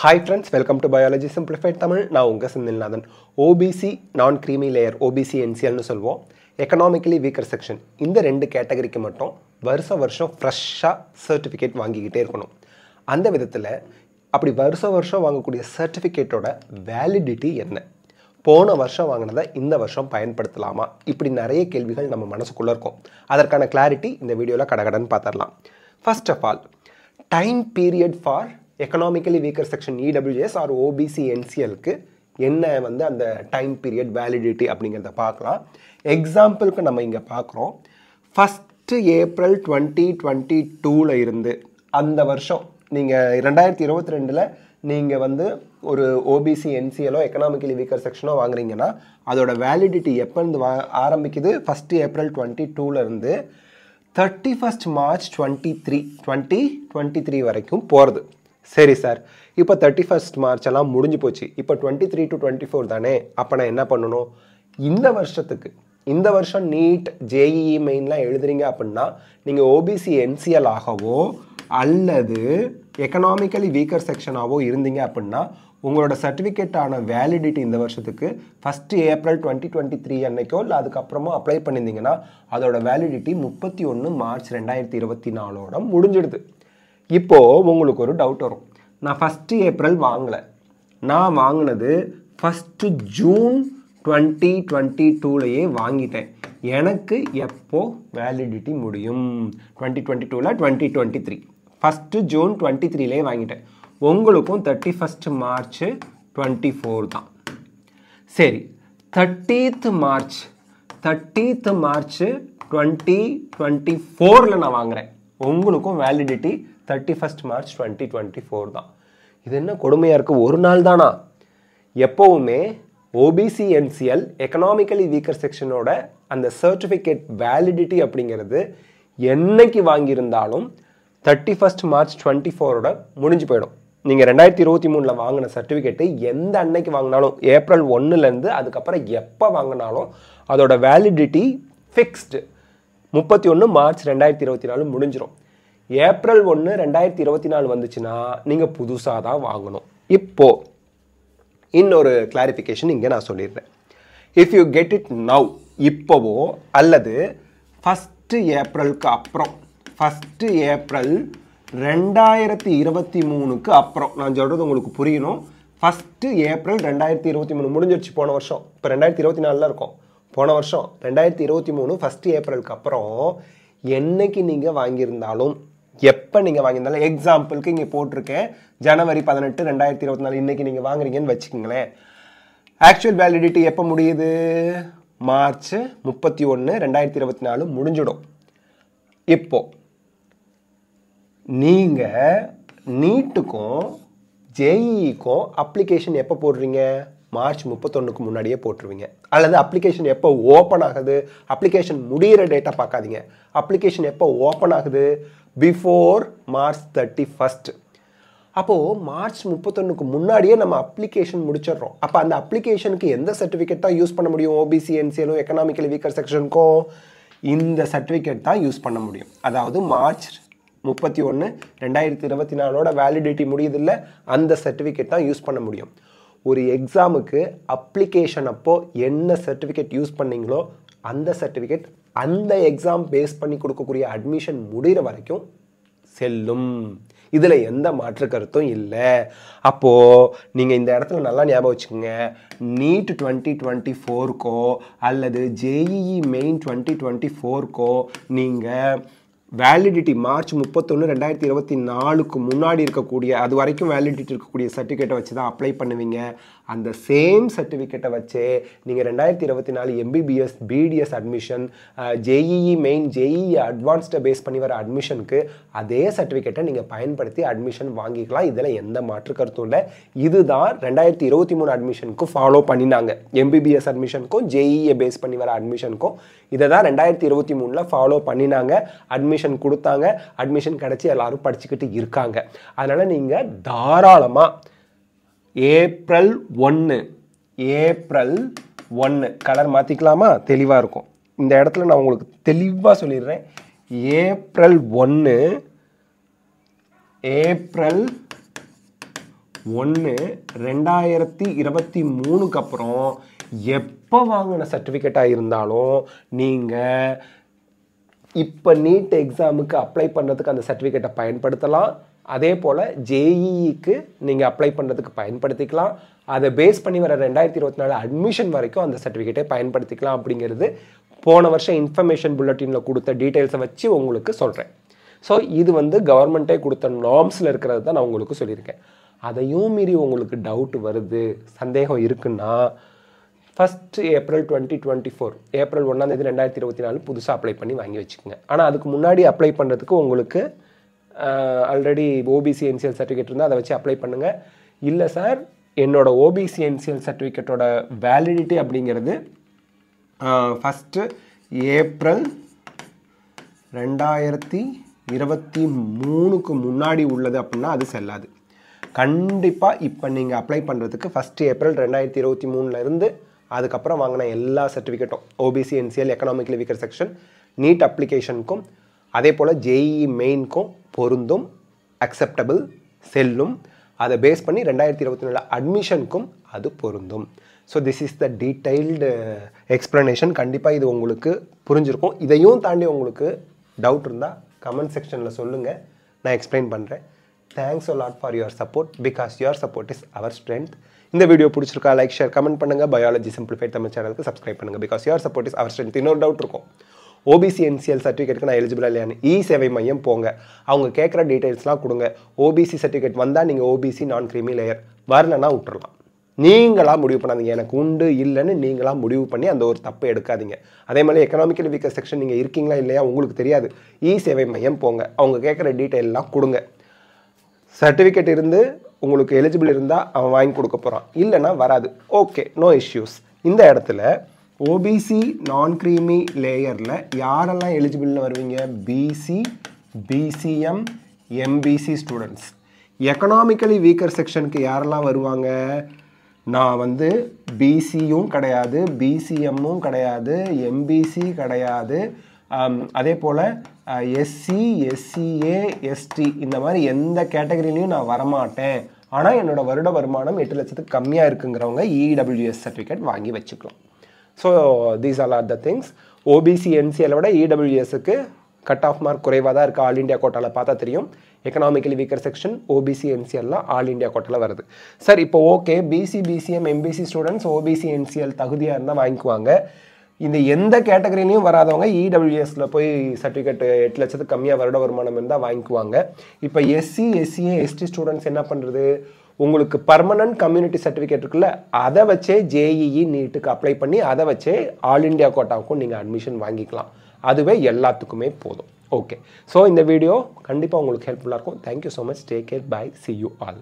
Hi friends welcome to biology simplified Tamil நான் உங்கள் Senthilnathan OBC நான் க்ரீமி லேயர் ஓபிசி என்சிஎல்னு சொல்வோம். எக்கனாமிக்கலி வீக்கர் செக்ஷன் இந்த ரெண்டு கேட்டகரிக்கு மட்டும் வருஷ வருஷம் ஃப்ரெஷ்ஷாக சர்டிஃபிகேட் வாங்கிக்கிட்டே இருக்கணும். அந்த விதத்தில் அப்படி வருஷம் வருஷம் வாங்கக்கூடிய சர்டிஃபிகேட்டோட வேலிடிட்டி என்ன? போன வருஷம் வாங்கினதை இந்த வருஷம் பயன்படுத்தலாமா? இப்படி நிறைய கேள்விகள் நம்ம மனசுக்குள்ளே இருக்கும். அதற்கான கிளாரிட்டி இந்த வீடியோவில் கடகடன்னு பார்த்துடலாம். First of all time period for economically weaker section EWS or OBC என்சிஎலுக்கு என்ன வந்து அந்த டைம் பீரியட் வேலிடிட்டி அப்படிங்கிறத பார்க்கலாம். எக்ஸாம்பிளுக்கு நம்ம இங்கே பார்க்குறோம். ஃபஸ்ட்டு ஏப்ரல் டுவெண்ட்டி டுவெண்ட்டி டூவில் இருந்து அந்த வருஷம் நீங்கள் ரெண்டாயிரத்தி இருபத்தி ரெண்டில் நீங்கள் வந்து ஒரு ஓபிசி என்சிஎலோ எக்கனாமிக்கலி வீக்கர் செக்ஷனோ வாங்குறீங்கன்னா அதோட வேலிடிட்டி எப்போருந்து வா ஆரம்பிக்குது? ஃபஸ்ட்டு ஏப்ரல் டுவெண்ட்டி டூலேருந்து thirty first March twenty three twenty twenty three வரைக்கும் போகிறது சரி சார். இப்போ தேர்ட்டி ஃபஸ்ட் மார்ச் எல்லாம் முடிஞ்சு போச்சு. இப்போ twenty three to twenty four தானே? அப்போ நான் என்ன பண்ணணும்? இந்த வருஷத்துக்கு இந்த வருஷம் நீட் ஜேஇஇ மெயின்லாம் எழுதுறீங்க அப்படின்னா நீங்கள் ஓபிசி என்சிஎல் ஆகவோ அல்லது எக்கனாமிக்கலி வீக்கர் செக்ஷனாவோ இருந்தீங்க அப்படின்னா உங்களோட சர்டிஃபிகேட்டான வேலிடிட்டி இந்த வருஷத்துக்கு first April twenty twenty three அன்னைக்கோ இல்லை அதுக்கப்புறமா அப்ளை பண்ணியிருந்தீங்கன்னா அதோட வேலிடிட்டி முப்பத்தி ஒன்று மார்ச் ரெண்டாயிரத்தி இருபத்தி நாலோட முடிஞ்சிடுது. இப்போது உங்களுக்கு ஒரு டவுட் வரும். நான் ஃபஸ்ட்டு ஏப்ரல் வாங்கலை. நான் வாங்கினது ஃபஸ்ட்டு ஜூன் டுவெண்ட்டி டுவெண்ட்டி டூலையே வாங்கிட்டேன். எனக்கு எப்போ வேலிடிட்டி முடியும்? டுவெண்ட்டி டுவெண்ட்டி டூவில் twenty twenty three first June twenty த்ரீலேயே வாங்கிட்டேன். உங்களுக்கும் thirty first March twenty four தான். சரி thirtieth March thirtieth March twenty twenty ஃபோரில் நான் வாங்குகிறேன் உங்களுக்கும் validity thirty first March twenty twenty four தான். இது என்ன கொடுமையாக இருக்குது ஒரு நாள் தானா? எப்போவுமே ஓபிசி என்சிஎல் எக்கனாமிக்கலி வீக்கர் செக்ஷனோட அந்த சர்டிஃபிகேட் வேலிடிட்டி அப்படிங்கிறது என்னைக்கு வாங்கியிருந்தாலும் தேர்ட்டி ஃபஸ்ட் மார்ச் டுவெண்ட்டி ஃபோரோட முடிஞ்சு போயிடும். நீங்கள் ரெண்டாயிரத்தி இருபத்தி மூணில் வாங்கின சர்டிஃபிகேட்டு எந்த அன்னைக்கு வாங்கினாலும் ஏப்ரல் ஒன்றுலேருந்து அதுக்கப்புறம் எப்போ வாங்கினாலும் அதோட வேலிடிட்டி ஃபிக்ஸ்டு முப்பத்தி ஒன்று மார்ச் ரெண்டாயிரத்தி இருபத்தி நாலு முடிஞ்சிடும் ஏப்ரல் ஒன்று ரெண்டாயிரத்தி இருபத்தி நாலு வந்துச்சுன்னா நீங்கள் புதுசாக தான் வாங்கணும். இப்போது இன்னொரு கிளாரிஃபிகேஷன் இங்கே நான் சொல்லிடுறேன். If you get it now இப்போவோ அல்லது ஃபஸ்ட்டு ஏப்ரலுக்கு அப்புறம் ஃபஸ்ட்டு ஏப்ரல் ரெண்டாயிரத்தி இருபத்தி மூணுக்கு அப்புறம் நான் சொல்கிறது உங்களுக்கு புரியணும். ஃபஸ்ட்டு ஏப்ரல் ரெண்டாயிரத்தி இருபத்தி மூணு முடிஞ்சிருச்சு போன வருஷம். இப்போ ரெண்டாயிரத்தி இருபத்தி நாலில் இருக்கும். போன வருஷம் ரெண்டாயிரத்தி இருபத்தி மூணு ஃபஸ்ட்டு ஏப்ரலுக்கு அப்புறம் என்னைக்கு நீங்கள் வாங்கியிருந்தாலும் எப்போ நீங்கள் வாங்கியிருந்தாலும் எக்ஸாம்பிளுக்கு இங்கே போட்டிருக்கேன். ஜனவரி பதினெட்டு ரெண்டாயிரத்தி இருபத்தி நாலு இன்றைக்கி நீங்கள் வாங்குறீங்கன்னு வச்சுக்கோங்களேன். ஆக்சுவல் வேலிடிட்டி எப்போ முடியுது? மார்ச் முப்பத்தி ஒன்று ரெண்டாயிரத்தி இருபத்தி நாலு முடிஞ்சிடும். இப்போது நீங்கள் நீட்டுக்கும் ஜேஇக்கும் அப்ளிகேஷன் எப்போ போடுறீங்க? மார்ச் முப்பத்தொன்றுக்கு முன்னாடியே போட்டுருவீங்க. அல்லது அப்ளிகேஷன் எப்போ ஓப்பன் ஆகுது அப்ளிகேஷன் முடிகிற டேட்டா பார்க்காதீங்க. அப்ளிகேஷன் எப்போ ஓப்பன் ஆகுது? பிஃபோர் மார்ச் தேர்ட்டி ஃபஸ்ட் அப்போது மார்ச் முப்பத்தொன்றுக்கு முன்னாடியே நம்ம அப்ளிகேஷன் முடிச்சிடுறோம். அப்போ அந்த அப்ளிகேஷனுக்கு எந்த சர்டிஃபிகேட் தான் யூஸ் பண்ண முடியும்? ஓபிசி என்சிஎலும் எக்கனாமிக்கல் வீக்கர் செக்ஷனுக்கும் இந்த சர்டிஃபிகேட் தான் யூஸ் பண்ண முடியும். அதாவது மார்ச் முப்பத்தி ஒன்று ரெண்டாயிரத்தி இருபத்தி நாலோட வேலிடிட்டி முடியுதில்ல அந்த சர்டிஃபிகேட் தான் யூஸ் பண்ண முடியும். ஒரு எக்ஸாமுக்கு அப்ளிகேஷன் அப்போ என்ன சர்டிஃபிகேட் யூஸ் பண்ணீங்களோ அந்த சர்டிஃபிகேட் அந்த எக்ஸாம் பேஸ் பண்ணி கொடுக்கக்கூடிய அட்மிஷன் முடிகிற வரைக்கும் செல்லும். இதில் எந்த மாற்று கருத்தும் இல்லை. அப்போது நீங்கள் இந்த இடத்துல நல்லா ஞாபகம் வச்சுக்கோங்க. நீட் டுவெண்ட்டி டுவெண்ட்டி ஃபோருக்கோ அல்லது ஜேஇஇ மெயின் டுவெண்ட்டி டுவெண்ட்டி ஃபோருக்கோ நீங்கள் வேலிடிட்டி மார்ச் முப்பத்தொன்று ரெண்டாயிரத்தி இருபத்தி நாலுக்கு முன்னாடி இருக்கக்கூடிய அது வரைக்கும் வேலிடிட்டி இருக்கக்கூடிய சர்டிஃபிகேட்டை வச்சு தான் அப்ளை பண்ணுவீங்க. அந்த சேம் சர்டிஃபிகேட்டை வச்சு நீங்கள் ரெண்டாயிரத்தி இருபத்தி நாலு MBBS BDS admission JEE main JEE அட்வான்ஸ்டை base பண்ணி வர அட்மிஷனுக்கு அதே சர்டிஃபிகேட்டை நீங்கள் பயன்படுத்தி அட்மிஷன் வாங்கிக்கலாம். இதில் எந்த மாற்று கருத்தும் இல்லை. இதுதான் ரெண்டாயிரத்தி இருபத்தி மூணு அட்மிஷனுக்கும் ஃபாலோ பண்ணினாங்க. எம்பிபிஎஸ் அட்மிஷனுக்கும் ஜேஇஏ பேஸ் பண்ணி வர அட்மிஷனுக்கும் இதை தான் ரெண்டாயிரத்தி இருபத்தி மூணில் ஃபாலோ பண்ணினாங்க. அட்மிஷன் கொடுத்தாங்க. அட்மிஷன் கிடச்சி எல்லாரும் படிச்சுக்கிட்டு இருக்காங்க. அதனால் நீங்கள் தாராளமாக ஏப்ரல் ஒன்று ஏப்ரல் ஒன்று கலர் மாற்றிக்கலாமா தெளிவாக இருக்கும். இந்த இடத்துல நான் உங்களுக்கு தெளிவாக சொல்லிடுறேன். ஏப்ரல் ஒன்று ஏப்ரல் ஒன்று ரெண்டாயிரத்தி இருபத்தி மூணுக்கு அப்புறம் எப்போ வாங்கின சர்டிஃபிகேட்டாக இருந்தாலும் நீங்கள் இப்போ நீட் எக்ஸாமுக்கு அப்ளை பண்ணுறதுக்கு அந்த சர்டிஃபிகேட்டை பயன்படுத்தலாம். அதே போல் ஜேஇக்கு நீங்கள் அப்ளை பண்ணுறதுக்கு பயன்படுத்திக்கலாம். அதை பேஸ் பண்ணி வர ரெண்டாயிரத்தி இருபத்தி நாலு அட்மிஷன் வரைக்கும் அந்த சர்டிஃபிகேட்டை பயன்படுத்திக்கலாம் அப்படிங்கிறது போன வருஷம் இன்ஃபர்மேஷன் புல்லட்டினில் கொடுத்த டீட்டெயில்ஸை வச்சு உங்களுக்கு சொல்கிறேன் ஸோ இது வந்து கவர்மெண்ட்டே கொடுத்த நார்ம்ஸில் இருக்கிறது தான் நான் உங்களுக்கு சொல்லியிருக்கேன். அதையும் மீறி உங்களுக்கு டவுட் வருது சந்தேகம் இருக்குன்னா first April twenty twenty four April ஒன்றாந்தேதி ரெண்டாயிரத்தி இருபத்தி நாலு புதுசாக அப்ளை பண்ணி வாங்கி வச்சுக்கோங்க. ஆனால் அதுக்கு முன்னாடி அப்ளை பண்ணுறதுக்கு உங்களுக்கு ஆல்ரெடி ஓபிசி என்சிஎல் சர்டிஃபிகேட் இருந்தால் அதை வச்சு அப்ளை பண்ணுங்கள் இல்லை சார் என்னோட ஓபிசி என்சிஎல் சர்டிஃபிகேட்டோட வேலிடிட்டி அப்படிங்கிறது ஃபஸ்ட்டு ஏப்ரல் ரெண்டாயிரத்தி இருபத்தி மூணுக்கு முன்னாடி உள்ளது அப்படின்னா அது செல்லாது. கண்டிப்பாக இப்போ நீங்கள் அப்ளை பண்ணுறதுக்கு ஃபஸ்ட்டு ஏப்ரல் ரெண்டாயிரத்தி இருபத்தி மூணுலேருந்து அதுக்கப்புறம் வாங்கின எல்லா சர்டிஃபிகேட்டும் OBC NCL economically weaker section NEET அப்ளிகேஷனுக்கும் அதே போல் ஜேஇ மெயின்க்கும் பொருந்தும் அக்செப்டபிள் செல்லும். அதை பேஸ் பண்ணி ரெண்டாயிரத்தி இருபத்தி நாலு அட்மிஷனுக்கும் அது பொருந்தும். So this is the detailed explanation கண்டிப்பாக இது உங்களுக்கு புரிஞ்சிருக்கும். இதையும் தாண்டி உங்களுக்கு டவுட் இருந்தால் கமெண்ட் செக்ஷனில் சொல்லுங்கள் நான் எக்ஸ்பிளைன் பண்ணுறேன் thanks a lot for your support because your support is our strength இந்த வீடியோ பிடிச்சிருக்கா லைக் ஷேர் கமெண்ட் பண்ணுங்கள் பயாலஜி சிம்பிளிஃபைட் தமிழ் சேனலுக்கு சப்ஸ்கிரைப் பண்ணுங்கள் because your support is our strength இன்னொரு டவுட் இருக்கும். ஓபிசி என்சிஎல் சர்டிஃபிகேட்டுக்கு நான் எலிஜிபிளாக இல்லையான்னு. இ சேவை மையம் போங்க. அவங்க கேட்குற டீட்டெயில்ஸ்லாம் கொடுங்க. ஓபிசி சர்டிஃபிகேட் வந்தால் நீங்கள் ஓபிசி நான் கிரிமி லேயர் வரலன்னா விட்டுறலாம். நீங்களாக முடிவு பண்ணாதீங்க. எனக்கு உண்டு இல்லைன்னு நீங்களாக முடிவு பண்ணி அந்த ஒரு தப்பை எடுக்காதீங்க. அதே மாதிரி எக்கனாமிக்கல் வீக்கர் செக்ஷன் நீங்கள் இருக்கீங்களா இல்லையா? உங்களுக்கு தெரியாது. இ சேவை மையம் போங்க. அவங்க கேட்குற டீட்டெயிலெலாம் கொடுங்க. சர்டிஃபிகேட் இருந்து உங்களுக்கு எலிஜிபிள் இருந்தால் அவன் வாங்கி கொடுக்க போகிறான் இல்லைன்னா வராது. ஓகே நோ இஷ்யூஸ் இந்த இடத்துல ஓபிசி நான் க்ரீமி லேயரில் யாரெல்லாம் எலிஜிபிள்னு வருவீங்க? BC BCM MBC students economically weaker செக்ஷனுக்கு யாரெல்லாம் வருவாங்க? நான் வந்து பிசியும் கிடையாது பிசிஎம்மும் கிடையாது எம்பிசி கிடையாது. அதே போல் எஸ்சி எஸ்சிஏ எஸ்டி இந்த மாதிரி எந்த கேட்டகரிலையும் நான் வரமாட்டேன். ஆனால் என்னோடய வருட வருமானம் எட்டு லட்சத்துக்கு கம்மியாக இருக்குங்கிறவங்க இடபிள்யூஎஸ் சர்டிஃபிகேட் வாங்கி வச்சுக்கலாம். So these all are the things OBC NCL விட இடபிள்யூஎஸ்க்கு கட் ஆஃப் மார்க் குறைவாக தான் இருக்குது ஆல் இண்டியா கோட்டாவில் பார்த்தா தெரியும். எக்கனாமிக்கலி வீக்கர் செக்ஷன் ஓபிசி என்சிஎல்லாம் ஆல் இண்டியா கோட்டாவில் வருது. சார் இப்போ okay BC BCM MBC students OBC NCL தகுதியாக இருந்தால் வாங்கிக்குவாங்க. இந்த எந்த கேட்டகரிலையும் வராதவங்க இடபிள்யூஎஸில் போய் சர்டிஃபிகேட் எட்டு லட்சத்துக்கு கம்மியாக வருட வருமானம் இருந்தால் வாங்கிக்குவாங்க. இப்போ எஸ்சி எஸ்சிஏ எஸ்டி ஸ்டூடெண்ட்ஸ் என்ன பண்ணுறது உங்களுக்கு பர்மனன்ட் கம்யூனிட்டி சர்டிஃபிகேட் இருக்குல்ல அதை வச்சே ஜேஇஇ நீட்டுக்கு அப்ளை பண்ணி அதை வச்சே ஆல் இண்டியா கோட்டாவுக்கும் நீங்கள் அட்மிஷன் வாங்கிக்கலாம். அதுவே எல்லாத்துக்குமே போதும். ஓகே ஸோ இந்த வீடியோ கண்டிப்பாக உங்களுக்கு ஹெல்ப்ஃபுல்லாக இருக்கும். Thank you so much take care bye see you all